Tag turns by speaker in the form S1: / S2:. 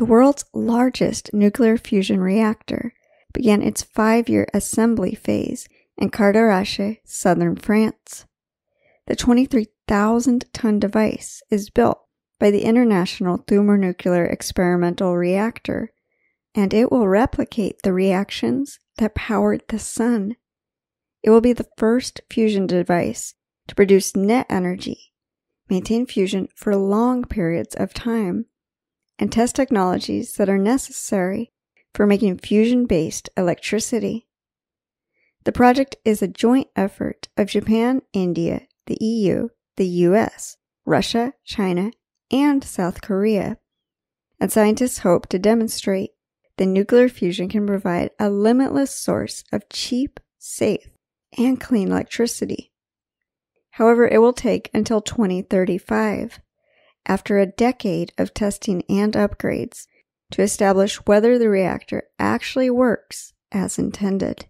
S1: the world's largest nuclear fusion reactor, began its five year assembly phase in Cadarache, southern France. The 23,000 ton device is built by the International Thermonuclear Experimental Reactor, and it will replicate the reactions that powered the sun. It will be the first fusion device to produce net energy, maintain fusion for long periods of time, and test technologies that are necessary for making fusion based electricity. The project is a joint effort of Japan, India, the EU, the US, Russia, China, and South Korea, and scientists hope to demonstrate that nuclear fusion can provide a limitless source of cheap, safe, and clean electricity. However, it will take until 2035, after a decade of testing and upgrades, to establish whether the reactor actually works as intended.